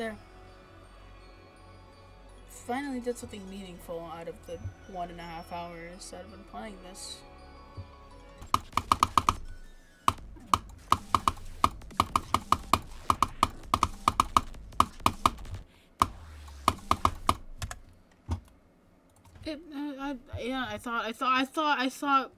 there. Finally did something meaningful out of the one and a half hours that I've been playing this. It, uh, I, yeah, I thought, I thought, I thought, I thought